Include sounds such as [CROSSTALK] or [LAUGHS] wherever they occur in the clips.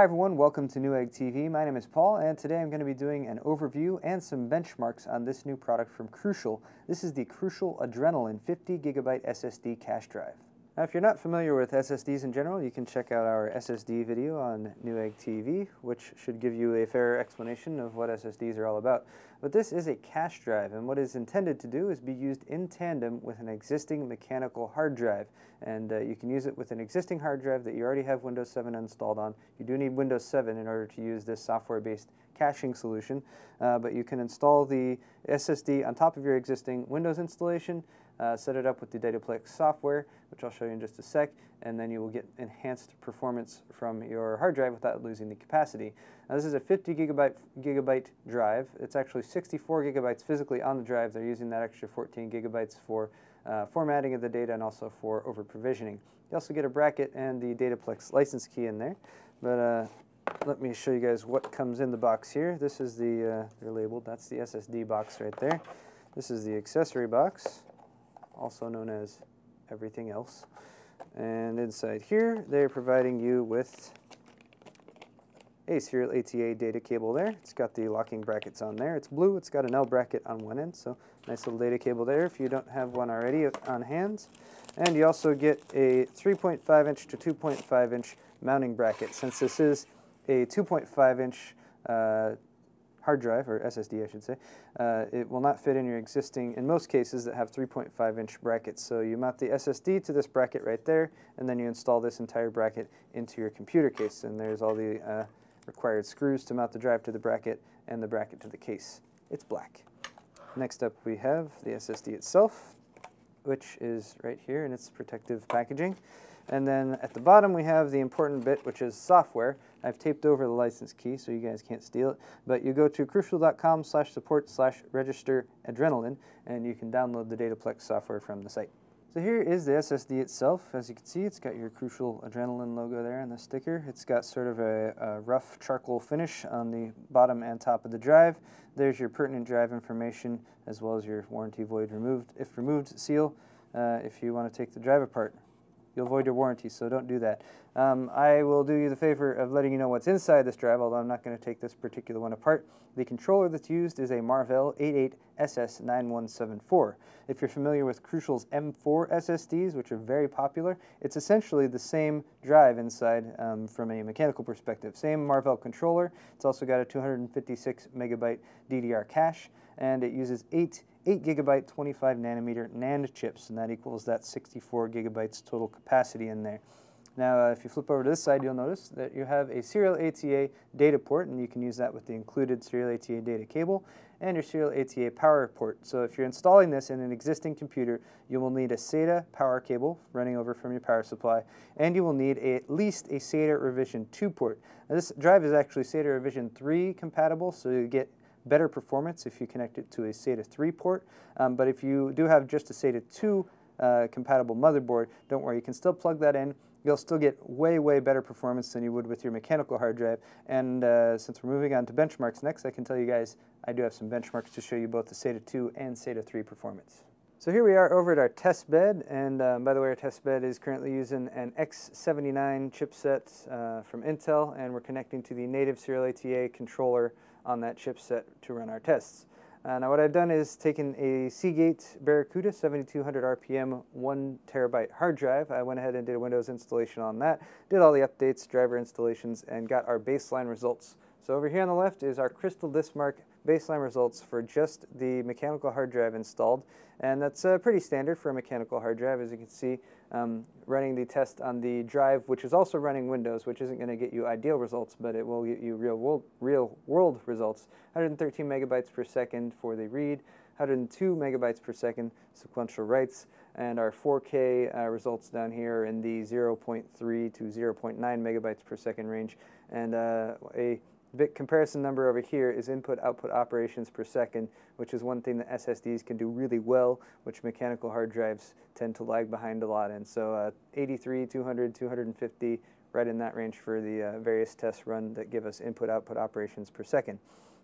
Hi everyone, welcome to Newegg TV. My name is Paul and today I'm going to be doing an overview and some benchmarks on this new product from Crucial. This is the Crucial Adrenaline 50 gigabyte SSD cache drive. Now if you're not familiar with SSDs in general, you can check out our SSD video on Newegg TV, which should give you a fair explanation of what SSDs are all about. But this is a cache drive, and what it's intended to do is be used in tandem with an existing mechanical hard drive. And uh, you can use it with an existing hard drive that you already have Windows 7 installed on. You do need Windows 7 in order to use this software-based caching solution, uh, but you can install the SSD on top of your existing Windows installation, uh, set it up with the Dataplex software, which I'll show you in just a sec, and then you will get enhanced performance from your hard drive without losing the capacity. Now this is a 50 gigabyte, gigabyte drive. It's actually 64 gigabytes physically on the drive. They're using that extra 14 gigabytes for uh, formatting of the data and also for over provisioning. You also get a bracket and the Dataplex license key in there. But uh, let me show you guys what comes in the box here. This is the, uh, they're labeled, that's the SSD box right there. This is the accessory box, also known as everything else. And inside here, they're providing you with a serial ATA data cable there. It's got the locking brackets on there. It's blue. It's got an L bracket on one end, so nice little data cable there if you don't have one already on hand. And you also get a 3.5 inch to 2.5 inch mounting bracket. Since this is a 2.5 inch uh, hard drive, or SSD I should say, uh, it will not fit in your existing, in most cases that have 3.5 inch brackets. So you mount the SSD to this bracket right there, and then you install this entire bracket into your computer case. And there's all the uh, required screws to mount the drive to the bracket and the bracket to the case. It's black. Next up we have the SSD itself, which is right here in its protective packaging. And then at the bottom we have the important bit, which is software. I've taped over the license key so you guys can't steal it. But you go to crucial.com slash support slash register adrenaline and you can download the Dataplex software from the site. So here is the SSD itself. As you can see, it's got your Crucial Adrenaline logo there on the sticker. It's got sort of a, a, rough charcoal finish on the bottom and top of the drive. There's your pertinent drive information as well as your warranty void removed, if removed seal uh, if you want to take the drive apart you'll void your warranty, so don't do that. Um, I will do you the favor of letting you know what's inside this drive, although I'm not going to take this particular one apart. The controller that's used is a Marvell 88SS9174. If you're familiar with Crucial's M4 SSDs, which are very popular, it's essentially the same drive inside um, from a mechanical perspective. Same Marvell controller. It's also got a 256 megabyte DDR cache, and it uses eight 8 gigabyte 25 nanometer NAND chips, and that equals that 64 gigabytes total capacity in there. Now, uh, if you flip over to this side, you'll notice that you have a serial ATA data port, and you can use that with the included serial ATA data cable and your serial ATA power port. So if you're installing this in an existing computer, you will need a SATA power cable running over from your power supply, and you will need a, at least a SATA revision 2 port. Now, this drive is actually SATA revision 3 compatible, so you get better performance if you connect it to a SATA 3 port. Um, but if you do have just a SATA 2 uh, compatible motherboard, don't worry, you can still plug that in. You'll still get way, way better performance than you would with your mechanical hard drive. And uh, since we're moving on to benchmarks next, I can tell you guys I do have some benchmarks to show you both the SATA 2 and SATA 3 performance. So here we are over at our test bed, and um, by the way, our test bed is currently using an X79 chipset uh, from Intel, and we're connecting to the native serial ATA controller on that chipset to run our tests. Uh, now what I've done is taken a Seagate Barracuda 7200 RPM 1 terabyte hard drive. I went ahead and did a Windows installation on that, did all the updates, driver installations, and got our baseline results. So over here on the left is our Crystal Mark baseline results for just the mechanical hard drive installed. And that's uh, pretty standard for a mechanical hard drive, as you can see, um, running the test on the drive, which is also running Windows, which isn't going to get you ideal results, but it will get you real world, real world results. 113 megabytes per second for the read, 102 megabytes per second sequential writes, and our 4K uh, results down here in the 0.3 to 0.9 megabytes per second range, and uh, a bit comparison number over here is input-output operations per second, which is one thing that SSDs can do really well, which mechanical hard drives tend to lag behind a lot in. So uh, 83, 200, 250, right in that range for the uh, various tests run that give us input-output operations per second.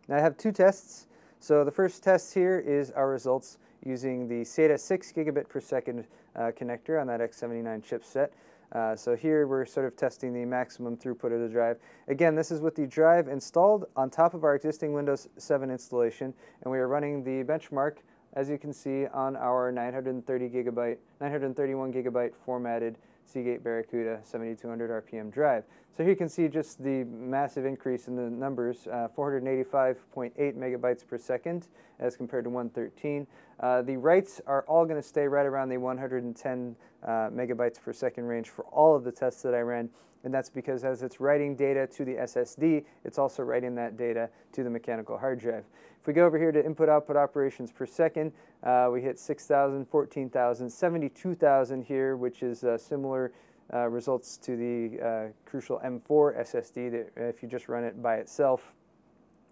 Now I have two tests. So the first test here is our results using the SATA 6 gigabit per second uh, connector on that X79 chipset. Uh, so here we're sort of testing the maximum throughput of the drive. Again, this is with the drive installed on top of our existing Windows 7 installation, and we are running the benchmark, as you can see, on our 930 gigabyte, 931 gigabyte formatted Seagate Barracuda 7200 RPM drive. So here you can see just the massive increase in the numbers, uh, 485.8 megabytes per second as compared to 113. Uh, the writes are all going to stay right around the 110 uh, megabytes per second range for all of the tests that I ran. And that's because as it's writing data to the SSD, it's also writing that data to the mechanical hard drive. If we go over here to input-output operations per second, uh, we hit 6,000, 14,000, 72,000 here, which is uh, similar uh, results to the uh, Crucial M4 SSD that if you just run it by itself,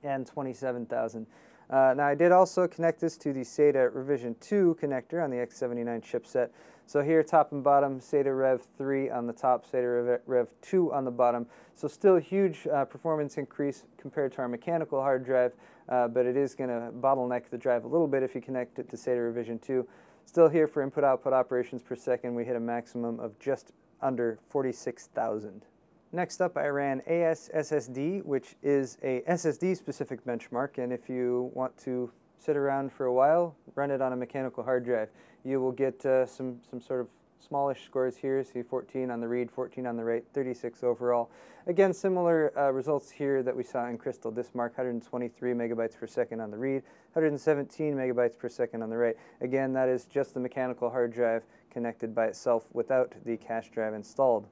and 27,000. Uh, now I did also connect this to the SATA Revision 2 connector on the X79 chipset. So here top and bottom SATA Rev 3 on the top, SATA Rev, 2 on the bottom. So still huge uh, performance increase compared to our mechanical hard drive, uh, but it is going to bottleneck the drive a little bit if you connect it to SATA Revision 2. Still here for input-output operations per second, we hit a maximum of just under 46,000. Next up, I ran AS SSD, which is a SSD-specific benchmark, and if you want to sit around for a while, run it on a mechanical hard drive. You will get uh, some, some sort of smallish scores here, see 14 on the read, 14 on the write, 36 overall. Again, similar uh, results here that we saw in CrystalDiskMark 123 megabytes per second on the read, 117 megabytes per second on the write. Again, that is just the mechanical hard drive connected by itself without the cache drive installed.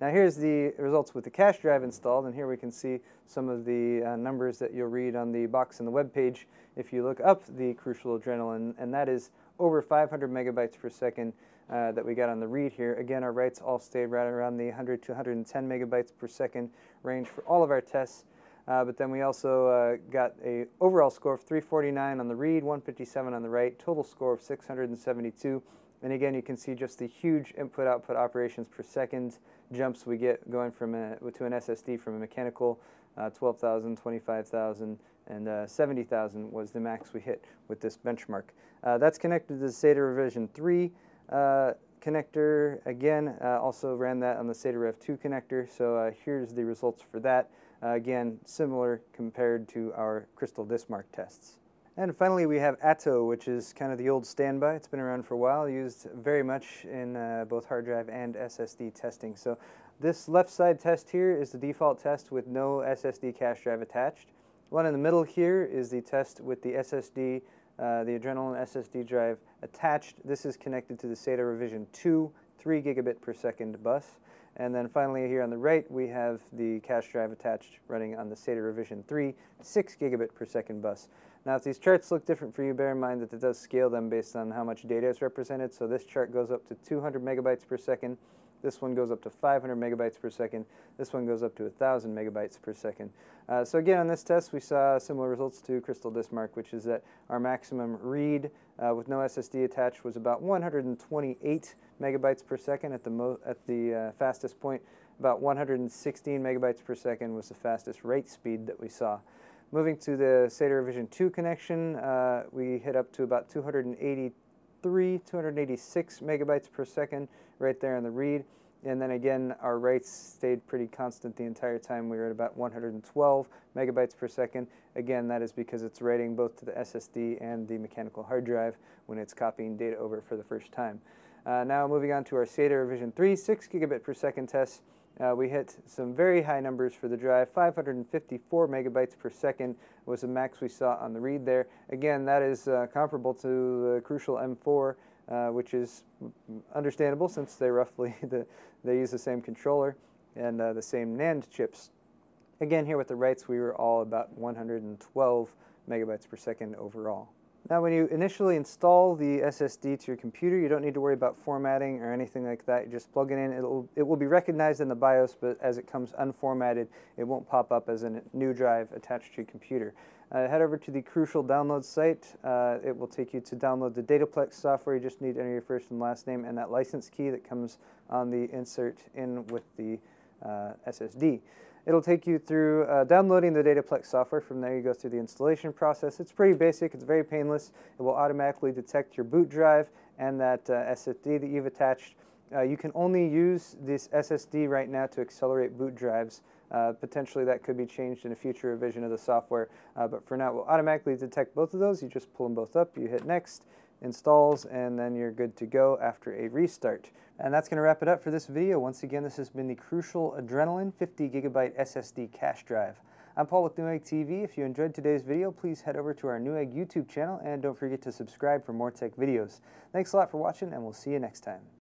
Now here's the results with the cache drive installed, and here we can see some of the uh, numbers that you'll read on the box in the web page if you look up the Crucial adrenaline, and that is over 500 megabytes per second uh, that we got on the read here. Again, our writes all stayed right around the 100 to 110 megabytes per second range for all of our tests. Uh, but then we also uh, got a overall score of 349 on the read, 157 on the write, total score of 672. And again, you can see just the huge input-output operations per second jumps we get going from a, to an SSD from a mechanical uh, 12,000, 25,000, and uh, 70,000 was the max we hit with this benchmark. Uh, that's connected to the SATA Revision 3 uh, connector. Again, uh, also ran that on the SATA Rev 2 connector, so uh, here's the results for that. again, similar compared to our CrystalDiskMark tests. And finally, we have ATTO, which is kind of the old standby. It's been around for a while, used very much in uh, both hard drive and SSD testing. So this left side test here is the default test with no SSD cache drive attached. One in the middle here is the test with the SSD, uh, the Adrenaline SSD drive attached. This is connected to the SATA Revision 2 3 gigabit per second bus. And then finally here on the right, we have the cache drive attached running on the SATA Revision 3 6 gigabit per second bus. Now, if these charts look different for you, bear in mind that it does scale them based on how much data is represented. So this chart goes up to 200 megabytes per second. This one goes up to 500 megabytes per second. This one goes up to 1,000 megabytes per second. Uh, so again, on this test, we saw similar results to CrystalDiskMark, which is that our maximum read uh, with no SSD attached was about 128 megabytes per second at the, at the uh, fastest point. About 116 megabytes per second was the fastest write speed that we saw. Moving to the SATA Revision 2 connection, uh, we hit up to about 283, 286 megabytes per second right there on the read. And then again, our writes stayed pretty constant the entire time. We were at about 112 megabytes per second. Again, that is because it's writing both to the SSD and the mechanical hard drive when it's copying data over for the first time. Uh, now moving on to our SATA Revision 3 6 gigabit per second test. Uh, we hit some very high numbers for the drive. 554 megabytes per second was the max we saw on the read there. Again, that is uh, comparable to the Crucial M4, uh, which is understandable since they roughly [LAUGHS] the, they use the same controller and uh, the same NAND chips. Again, here with the writes, we were all about 112 megabytes per second overall. Now when you initially install the SSD to your computer, you don't need to worry about formatting or anything like that. You just plug it in. It'll, it will be recognized in the BIOS, but as it comes unformatted, it won't pop up as a new drive attached to your computer. Uh, head over to the Crucial download site. Uh, it will take you to download the Dataplex software. You just need to enter your first and last name and that license key that comes on the insert in with the uh, SSD. It'll take you through uh, downloading the Dataplex software. From there, you go through the installation process. It's pretty basic. It's very painless. It will automatically detect your boot drive and that uh, SSD that you've attached. Uh, you can only use this SSD right now to accelerate boot drives. Uh, potentially that could be changed in a future revision of the software, uh, but for now it will automatically detect both of those. You just pull them both up, you hit next, installs, and then you're good to go after a restart. And that's going to wrap it up for this video. Once again, this has been the Crucial Adrenaline 50 gigabyte SSD cache drive. I'm Paul with Newegg TV. If you enjoyed today's video, please head over to our Newegg YouTube channel and don't forget to subscribe for more tech videos. Thanks a lot for watching and we'll see you next time.